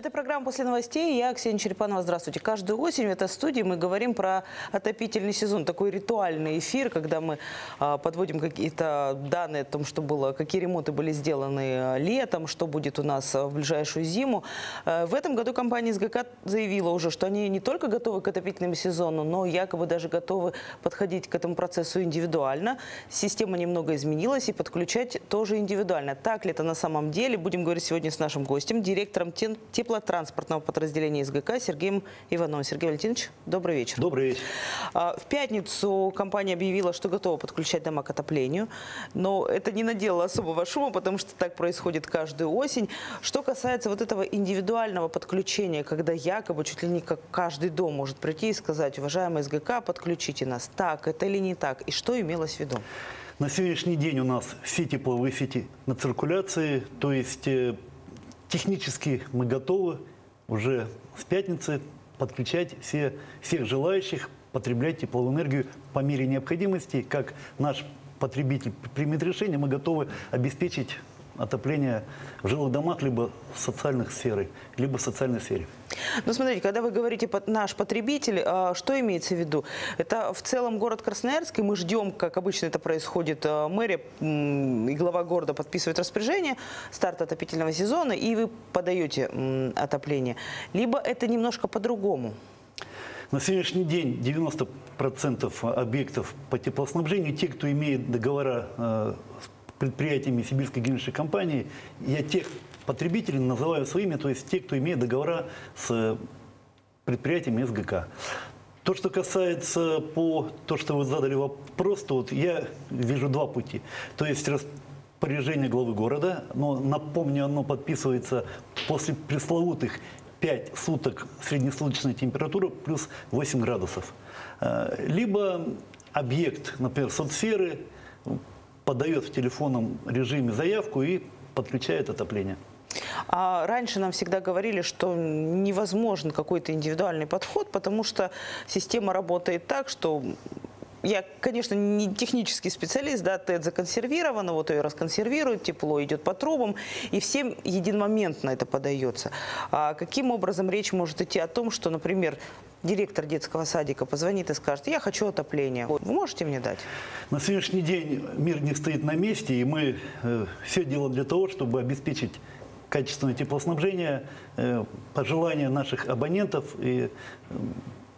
Это программа «После новостей». Я Ксения Черепанова. Здравствуйте. Каждую осень в этой студии мы говорим про отопительный сезон. Такой ритуальный эфир, когда мы а, подводим какие-то данные о том, что было, какие ремонты были сделаны а, летом, что будет у нас а, в ближайшую зиму. В этом году компания СГК заявила уже, что они не только готовы к отопительному сезону, но якобы даже готовы подходить к этому процессу индивидуально. Система немного изменилась и подключать тоже индивидуально. Так ли это на самом деле? Будем говорить сегодня с нашим гостем, директором теплотранспортного подразделения СГК Сергеем Ивановым. Сергей Валентинович, добрый вечер. Добрый вечер. А, в пятницу компания объявила, что готова подключать дома к отоплению, но это не наделало особого шума, потому что так происходит каждую осень. Что касается вот этого индивидуального подключения, когда якобы чуть ли не как каждый дом может прийти и сказать, уважаемый СГК, подключите нас, так это или не так, и что имелось в виду? На сегодняшний день у нас все тепловые сети на циркуляции, то есть э, технически мы готовы уже с пятницы подключать все, всех желающих потреблять тепловую энергию по мере необходимости. Как наш потребитель примет решение, мы готовы обеспечить отопление в жилых домах либо в социальных сферах, либо в социальной сфере. Ну, смотрите, когда вы говорите «наш потребитель», а, что имеется в виду? Это в целом город Красноярск, и мы ждем, как обычно это происходит, а, мэрия и глава города подписывают распоряжение, старт отопительного сезона, и вы подаете отопление. Либо это немножко по-другому? На сегодняшний день 90% объектов по теплоснабжению, те, кто имеет договора а, с предприятиями Сибирской генеральной компании, я тех потребителей называю своими, то есть те, кто имеет договора с предприятиями СГК. То, что касается по то, что вы задали вопрос, то вот я вижу два пути. То есть распоряжение главы города, но напомню, оно подписывается после пресловутых 5 суток среднесуточная температура плюс 8 градусов. Э, либо объект, например, соцсферы, подает в телефонном режиме заявку и подключает отопление. А раньше нам всегда говорили, что невозможен какой-то индивидуальный подход, потому что система работает так, что я, конечно, не технический специалист, да, ТЭД законсервировано, вот ее расконсервируют, тепло идет по трубам, и всем единомоментно это подается. А каким образом речь может идти о том, что, например, директор детского садика позвонит и скажет, я хочу отопление. Вы можете мне дать? На сегодняшний день мир не стоит на месте, и мы э, все делаем для того, чтобы обеспечить качественное теплоснабжение, э, пожелания наших абонентов и э,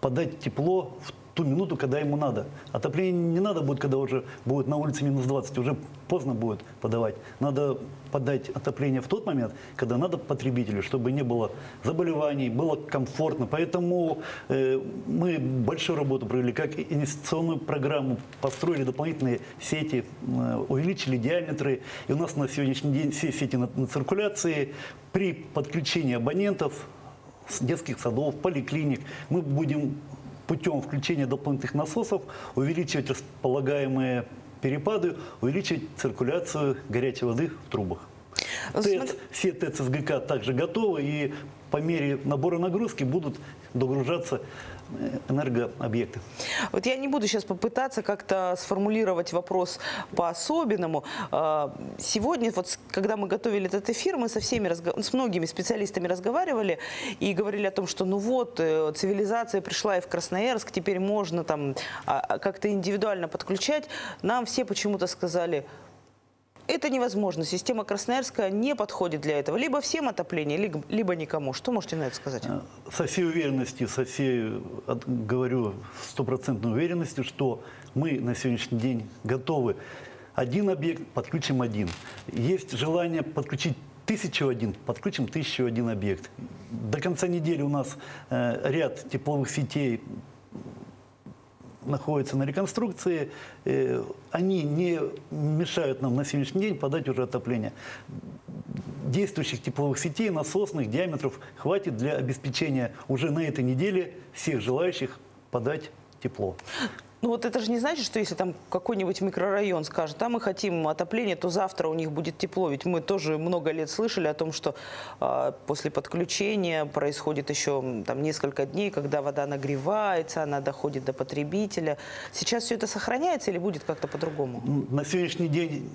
подать тепло в ту минуту, когда ему надо. Отопление не надо будет, когда уже будет на улице минус 20, уже поздно будет подавать. Надо подать отопление в тот момент, когда надо потребителю, чтобы не было заболеваний, было комфортно. Поэтому э, мы большую работу провели, как инвестиционную программу, построили дополнительные сети, э, увеличили диаметры. И у нас на сегодняшний день все сети на, на циркуляции. При подключении абонентов с детских садов, поликлиник мы будем путем включения дополнительных насосов увеличивать располагаемые перепады, увеличивать циркуляцию горячей воды в трубах. ТЭЦ, все ТЭЦ СГК также готовы и по мере набора нагрузки будут догружаться энергообъекты. Вот я не буду сейчас попытаться как-то сформулировать вопрос по-особенному. А, сегодня, вот, когда мы готовили этот эфир, мы со всеми, с многими специалистами разговаривали и говорили о том, что ну вот, э, цивилизация пришла и в Красноярск, теперь можно там а, а, как-то индивидуально подключать. Нам все почему-то сказали, это невозможно. Система Красноярска не подходит для этого. Либо всем отопление, либо, либо никому. Что можете на это сказать? Э, со всей уверенностью, со всей, говорю, стопроцентной уверенностью, что мы на сегодняшний день готовы один объект, подключим один. Есть желание подключить тысячу один, подключим тысячу один объект. До конца недели у нас э, ряд тепловых сетей находятся на реконструкции, э, они не мешают нам на сегодняшний день подать уже отопление. Действующих тепловых сетей, насосных диаметров хватит для обеспечения уже на этой неделе всех желающих подать тепло. Ну вот это же не значит, что если там какой-нибудь микрорайон скажет, а мы хотим отопление, то завтра у них будет тепло. Ведь мы тоже много лет слышали о том, что э, после подключения происходит еще там несколько дней, когда вода нагревается, она доходит до потребителя. Сейчас все это сохраняется или будет как-то по-другому? На сегодняшний день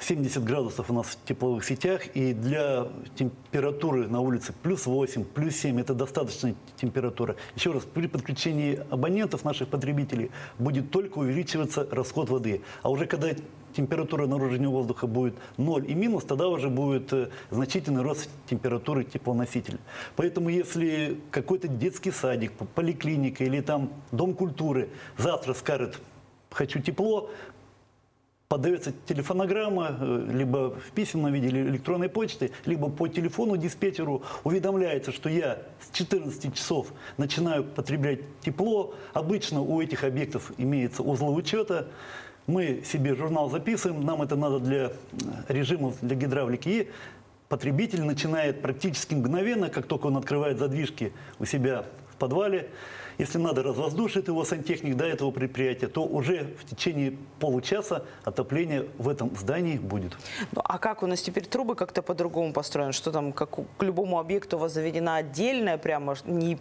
70 градусов у нас в тепловых сетях, и для температуры на улице плюс 8, плюс 7 – это достаточная температура. Еще раз, при подключении абонентов, наших потребителей, будет только увеличиваться расход воды. А уже когда температура наружного воздуха будет 0 и минус, тогда уже будет э, значительный рост температуры теплоносителя. Поэтому если какой-то детский садик, поликлиника или там дом культуры завтра скажет «хочу тепло», подается телефонограмма, э, либо в письменном виде, или электронной почты, либо по телефону диспетчеру уведомляется, что я с 14 часов начинаю потреблять тепло. Обычно у этих объектов имеется узлы учета. Мы себе журнал записываем, нам это надо для э, режимов, для гидравлики. И потребитель начинает практически мгновенно, как только он открывает задвижки у себя в подвале, если надо, развоздушит его сантехник до этого предприятия, то уже в течение получаса отопление в этом здании будет. Ну, а как у нас теперь трубы как-то по-другому построены? Что там, как к любому объекту у вас заведена отдельная прямо не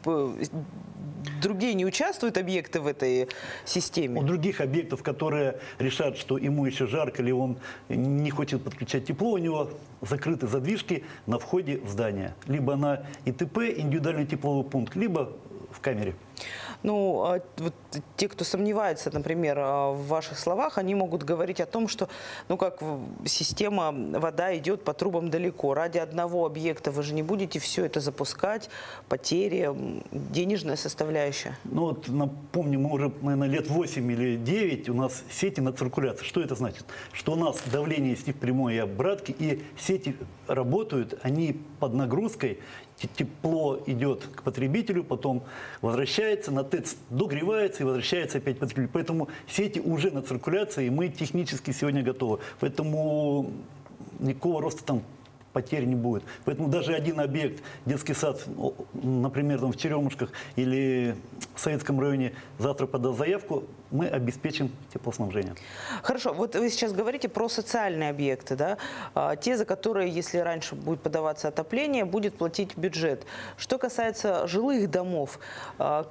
другие не участвуют объекты в этой системе? У других объектов, которые решат, что ему еще жарко, или он не хочет подключать тепло, у него закрыты задвижки на входе в здание. Либо на ИТП, индивидуальный тепловой пункт, либо в камере. Ну, а вот те, кто сомневается, например, а, в ваших словах, они могут говорить о том, что, ну, как система, вода идет по трубам далеко. Ради одного объекта вы же не будете все это запускать, потери, денежная составляющая. Ну, вот напомню, мы уже, наверное, лет 8 или 9 у нас сети на циркуляции. Что это значит? Что у нас давление есть и в прямой, и обратке, и сети работают, они под нагрузкой, тепло идет к потребителю, потом возвращается, на ТЭЦ догревается и возвращается опять к потребителю. Поэтому сети уже на циркуляции, и мы технически сегодня готовы. Поэтому никакого роста там потерь не будет. Поэтому даже один объект, детский сад, например, там в Черемушках или в Советском районе завтра подаст заявку, мы обеспечим теплоснабжение. Хорошо, вот вы сейчас говорите про социальные объекты, да? А, те, за которые, если раньше будет подаваться отопление, будет платить бюджет. Что касается жилых домов, а,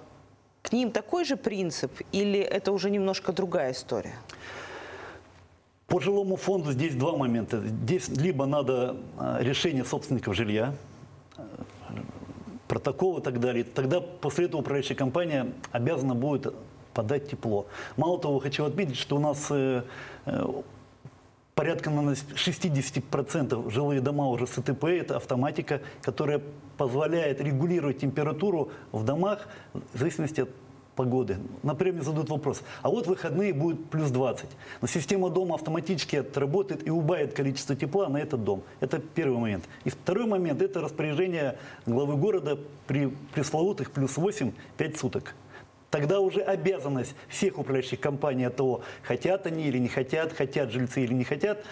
к ним такой же принцип или это уже немножко другая история? По жилому фонду здесь два момента. Здесь либо надо а, решение собственников жилья, э, протокол и так далее. Тогда после этого управляющая компания обязана будет подать тепло. Мало того, хочу отметить, что у нас э, э, порядка на 60% жилые дома уже с ИТП, это автоматика, которая позволяет регулировать температуру в домах в зависимости от погоды. Например, мне задают вопрос, а вот выходные будет плюс 20. Но система дома автоматически отработает и убавит количество тепла на этот дом. Это первый момент. И второй момент – это распоряжение главы города при пресловутых плюс 8 5 суток. Тогда уже обязанность всех управляющих компаний того, хотят они или не хотят, хотят жильцы или не хотят,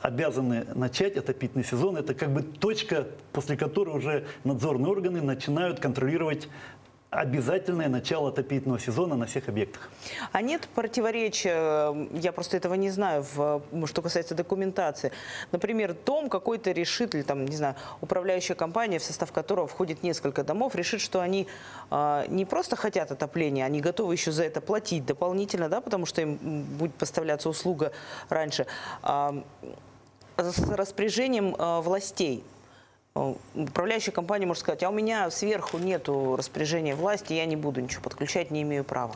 обязаны начать отопительный сезон. Это как бы точка, после которой уже надзорные органы начинают контролировать обязательное начало отопительного сезона на всех объектах. А нет противоречия, я просто этого не знаю, в, что касается документации. Например, дом какой-то решит, или там, не знаю, управляющая компания, в состав которого входит несколько домов, решит, что они э, не просто хотят отопления, они готовы еще за это платить дополнительно, да, потому что им будет поставляться услуга раньше, э, с распоряжением э, властей Э, управляющая компания может сказать, а у меня сверху нету распоряжения власти, я не буду ничего подключать, не имею права.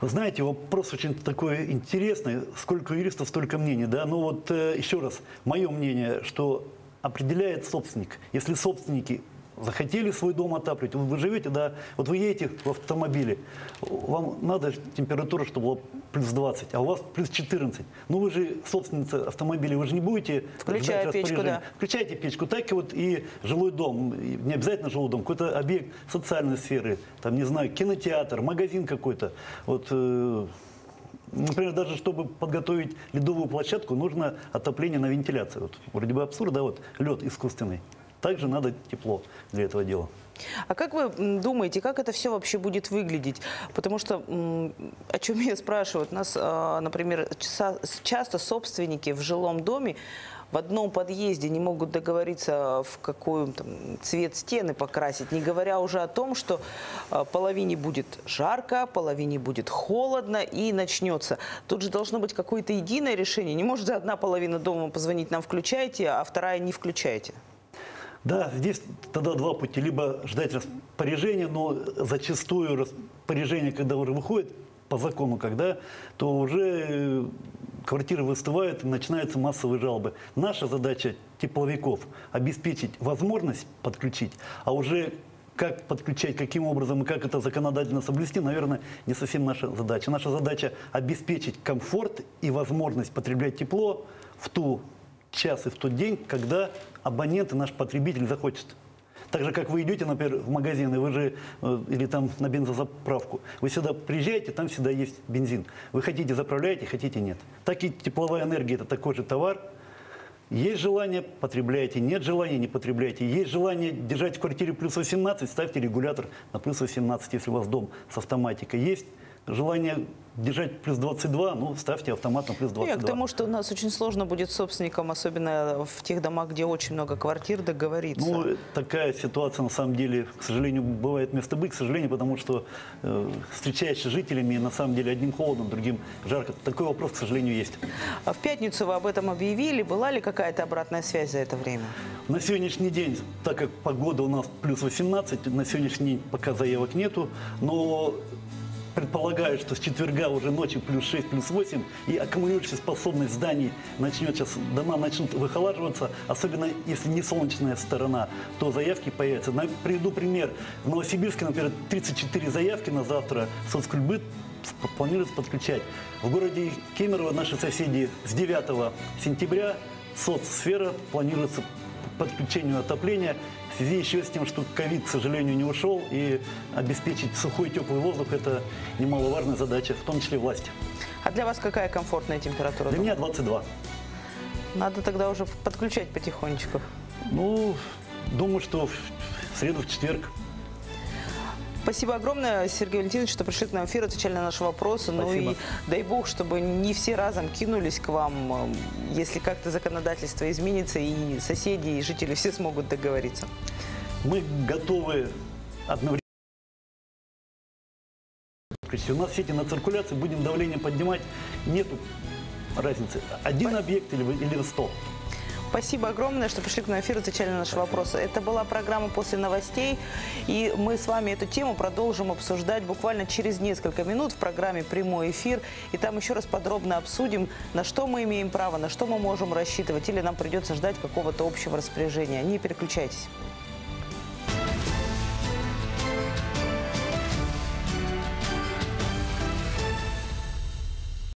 Вы знаете, вопрос очень такой интересный. Сколько юристов, столько мнений. Да? Ну вот э, еще раз, мое мнение, что определяет собственник. Если собственники захотели свой дом отапливать, вы живете, да, вот вы едете в автомобиле, вам надо температура, чтобы была плюс 20, а у вас плюс 14. Ну вы же собственница автомобиля, вы же не будете Включая печку, да. Включайте печку, так и вот и жилой дом, не обязательно жилой дом, какой-то объект социальной сферы, там, не знаю, кинотеатр, магазин какой-то, вот, э, Например, даже чтобы подготовить ледовую площадку, нужно отопление на вентиляцию. Вот, вроде бы абсурд, да, вот лед искусственный. Также надо тепло для этого дела. А как вы думаете, как это все вообще будет выглядеть? Потому что, о чем меня спрашивают, нас, а, например, часто собственники в жилом доме в одном подъезде не могут договориться, в какой там, цвет стены покрасить, не говоря уже о том, что а, половине будет жарко, половине будет холодно и начнется. Тут же должно быть какое-то единое решение. Не может же одна половина дома позвонить нам включайте, а вторая не включайте. Да, здесь тогда два пути. Либо ждать распоряжения, но зачастую распоряжение, когда уже выходит по закону, когда, то уже э, квартиры выстывают и начинаются массовые жалобы. Наша задача тепловиков обеспечить возможность подключить, а уже как подключать, каким образом и как это законодательно соблюсти, наверное, не совсем наша задача. Наша задача обеспечить комфорт и возможность потреблять тепло в ту час и в тот день, когда абонент и наш потребитель захочет. Так же, как вы идете, например, в магазин, и вы же, э, или там на бензозаправку, вы сюда приезжаете, там всегда есть бензин. Вы хотите заправляете, хотите нет. Так и тепловая энергия – это такой же товар. Есть желание – потребляйте, нет желания – не потребляйте. Есть желание держать в квартире плюс 18 – ставьте регулятор на плюс 18, если у вас дом с автоматикой. Есть желание держать плюс 22, ну, ставьте автомат на плюс Ну, 22. Я к тому, что у нас очень сложно будет собственникам, особенно в тех домах, где очень много квартир, договориться. Ну, такая ситуация, на самом деле, к сожалению, бывает место быть, к сожалению, потому что э, встречаешься с жителями, на самом деле, одним холодом, другим жарко. Такой вопрос, к сожалению, есть. А в пятницу вы об этом объявили. Была ли какая-то обратная связь за это время? На сегодняшний день, так как погода у нас плюс 18, на сегодняшний день пока заявок нету, но предполагаю, что с четверга уже ночью плюс 6, плюс 8, и аккумулирующая способность зданий начнет сейчас, дома начнут выхолаживаться, особенно если не солнечная сторона, то заявки появятся. На- Приведу пример. В Новосибирске, например, 34 заявки на завтра соцкульбыт планируется подключать. В городе Кемерово наши соседи с 9 сентября соцсфера планируется подключению отопления в связи еще с тем, что ковид, к сожалению, не ушел, и обеспечить сухой теплый воздух – это немаловажная задача, в том числе власти. А для вас какая комфортная температура? Для дома? меня 22. Надо тогда уже подключать потихонечку. Ну, думаю, что в среду, в четверг Спасибо огромное, Сергей Валентинович, что пришли к нам в эфир, отвечали на наши вопросы. Ну Спасибо. и дай бог, чтобы не все разом кинулись к вам, э, если как-то законодательство изменится, и соседи, и жители все смогут договориться. мы готовы одновременно. У нас сети на циркуляции, будем давление поднимать, нету разницы. Один объект или, или 100. Спасибо огромное, что пришли к нам в эфир, отвечали на наши вопросы. Это была программа «После новостей», и мы с вами эту тему продолжим обсуждать буквально через несколько минут в программе «Прямой эфир», и там еще раз подробно обсудим, на что мы имеем право, на что мы можем рассчитывать, или нам придется ждать какого-то общего распоряжения. Не переключайтесь.